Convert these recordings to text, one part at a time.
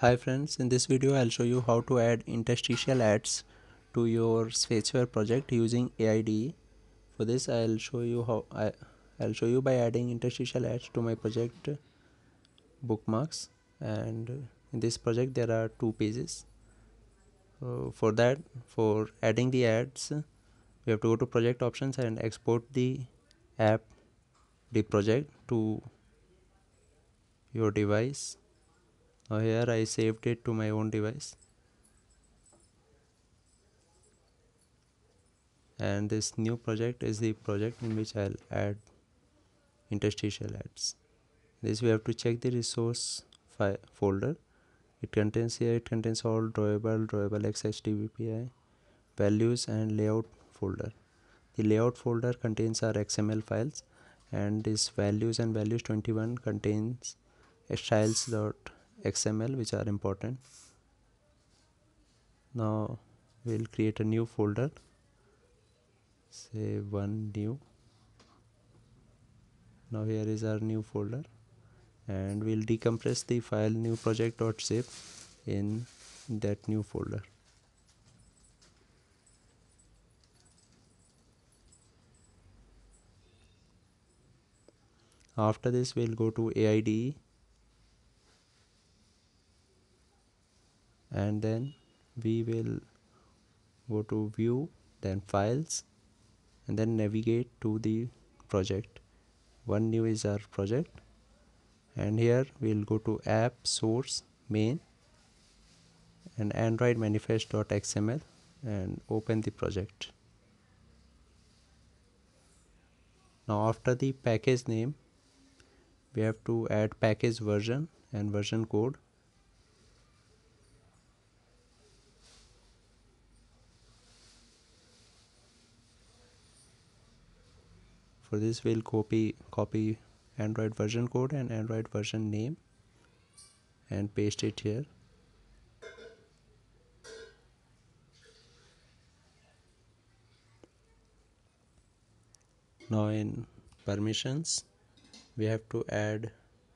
Hi friends, in this video I'll show you how to add interstitial ads to your Sketchware project using AIDE. For this I'll show you how I, I'll show you by adding interstitial ads to my project bookmarks and in this project there are two pages. Uh, for that for adding the ads we have to go to project options and export the app the project to your device now here I saved it to my own device. And this new project is the project in which I'll add interstitial ads. This we have to check the resource file folder. It contains here it contains all drawable drawable xhdvpi values and layout folder. The layout folder contains our xml files and this values and values 21 contains styles.xml xml which are important. Now we'll create a new folder. Say one new. Now here is our new folder. And we'll decompress the file new project.zip in that new folder. After this we'll go to AIDE and then we will go to view then files and then navigate to the project. One new is our project and here we'll go to app source main and android manifest.xml and open the project. Now after the package name we have to add package version and version code for this we'll copy copy android version code and android version name and paste it here. Now in permissions we have to add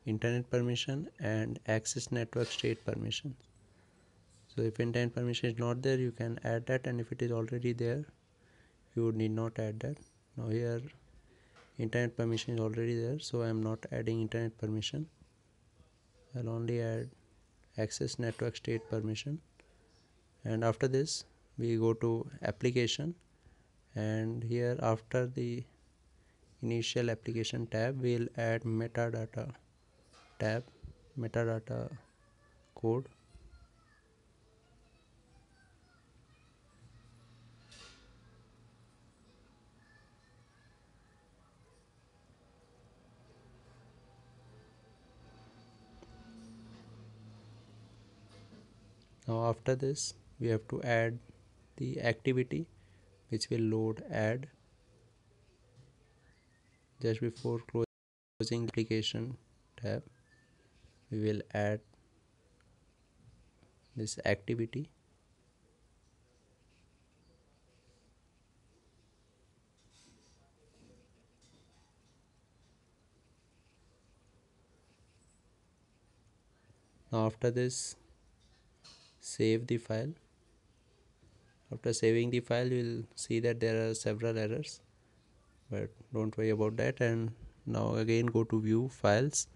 internet permission and access network state permission. So if internet permission is not there you can add that and if it is already there you need not add that. Now here internet permission is already there so I am not adding internet permission. I'll only add access network state permission. And after this we go to application. And here after the initial application tab we'll add metadata tab metadata code now after this we have to ad the activity which will load add. Just before closing application tab we will add this activity. Now after this save the file. After saving the file you will see that there are several errors but don't worry about that. And now again go to view files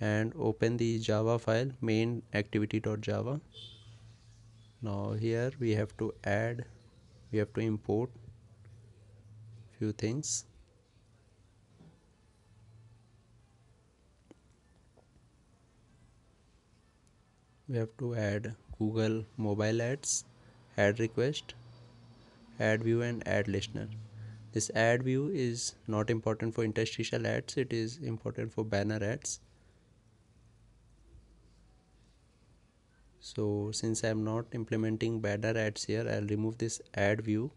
and open the java file main activity.java now here we have to add we have to import few things we have to add Google mobile ads, ad request, ad view and ad listener. This ad view is not important for interstitial ads, it is important for banner ads. So since I am not implementing banner ads here, I'll remove this ad view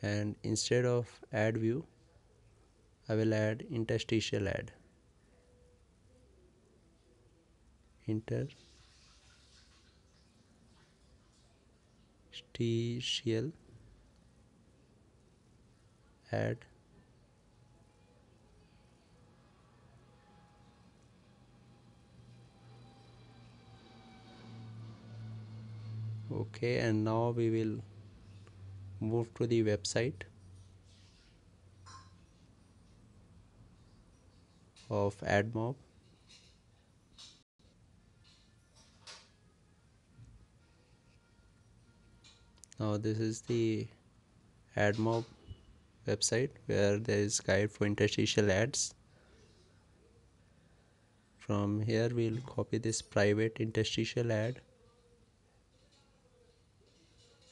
and instead of ad view, I will add interstitial ad. Inter interstitial ad okay and now we will move to the website of AdMob now this is the AdMob website where there is guide for interstitial ads. From here we'll copy this private interstitial ad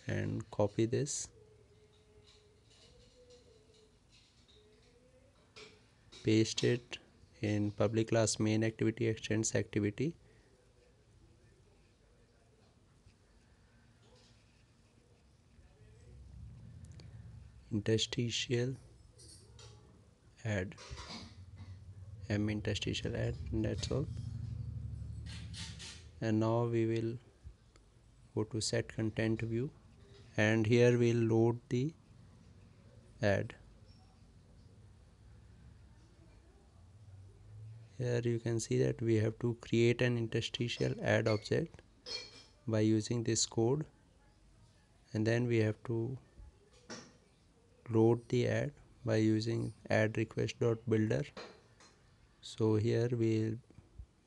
and copy this. Paste it in public class main activity extends activity interstitial ad m interstitial ad that's all. And now we will go to set content view and here we'll load the ad here you can see that we have to create an interstitial ad object by using this code and then we have to load the ad by using ad request dot builder so here we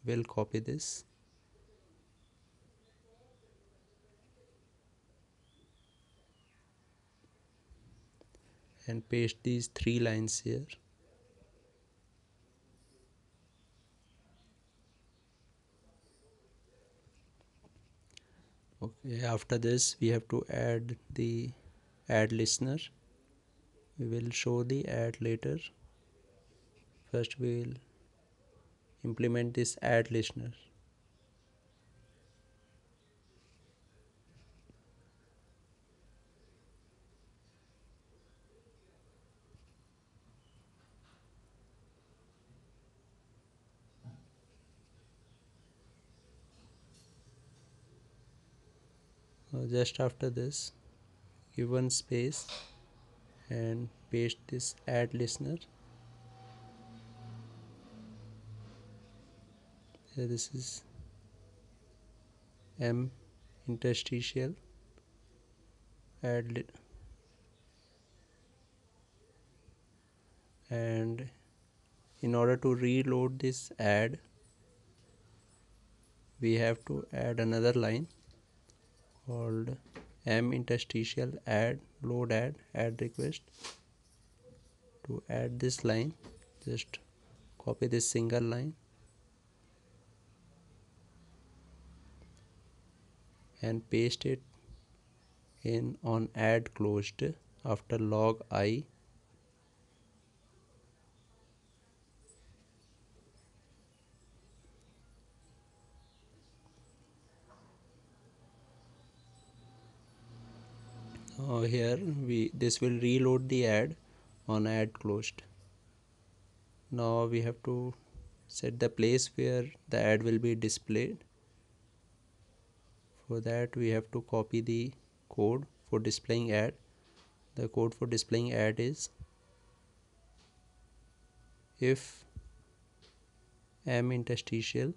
will copy this. And paste these three lines here. Okay after this we have to add the ad listener we will show the ad later. First we will implement this ad listener. Just after this give one space and paste this ad listener. This is m interstitial ad and in order to reload this ad we have to add another line called m interstitial ad load ad ad request. To add this line just copy this single line. And paste it in on add closed after log i uh, here we this will reload the ad on ad closed. Now we have to set the place where the ad will be displayed. For that we have to copy the code for displaying ad. The code for displaying ad is if m interstitial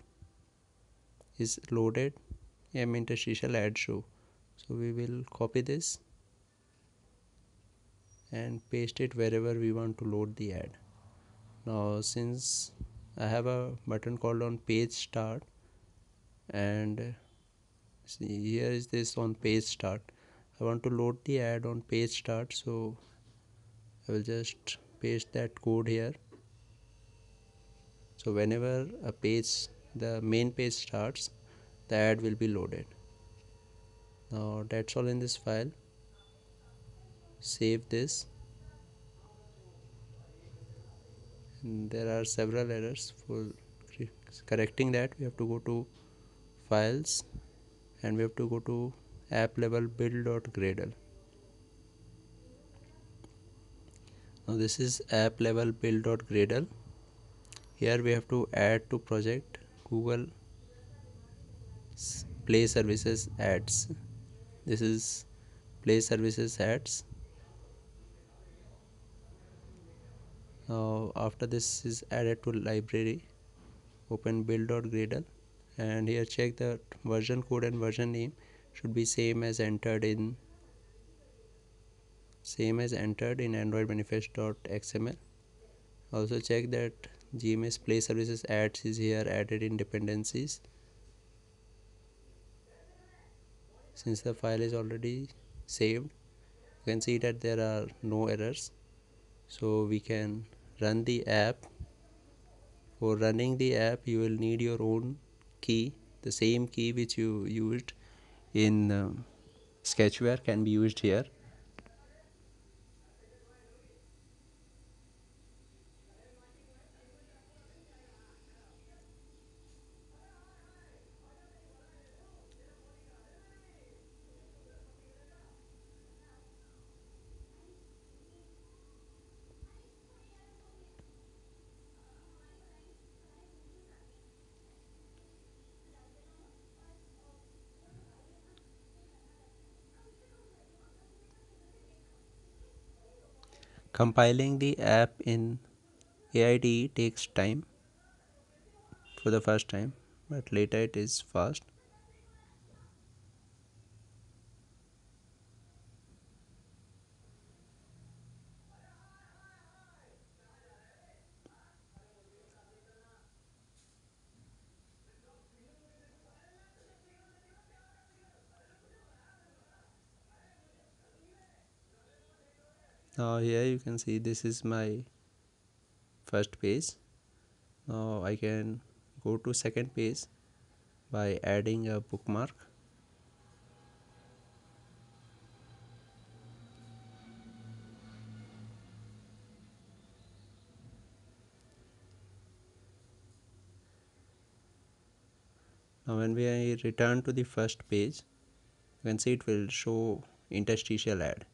is loaded m interstitial ad show. So we will copy this and paste it wherever we want to load the ad. Now since I have a button called on page start and see here is this on page start. I want to load the ad on page start so I will just paste that code here. So whenever a page the main page starts the ad will be loaded. Now that's all in this file save this. And there are several errors for correcting that. We have to go to files and we have to go to app level build.gradle now this is app level build.gradle here we have to add to project google play services ads. This is play services ads uh, after this is added to library open build.gradle and here check that version code and version name. Should be same as entered in same as entered in android manifest.xml also check that gms play services ads is here added in dependencies. Since the file is already saved you can see that there are no errors. So we can run the app. For running the app you will need your own key the same key which you used in um, sketchware can be used here compiling the app in AIDE takes time for the first time but later it is fast now here you can see this is my first page. Now I can go to second page by adding a bookmark. Now when we return to the first page you can see it will show interstitial ad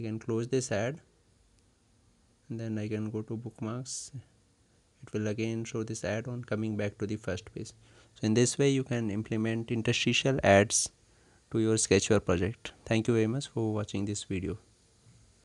I can close this ad and then I can go to bookmarks. It will again show this ad on coming back to the first page. So in this way you can implement interstitial ads to your sketchware project. Thank you very much for watching this video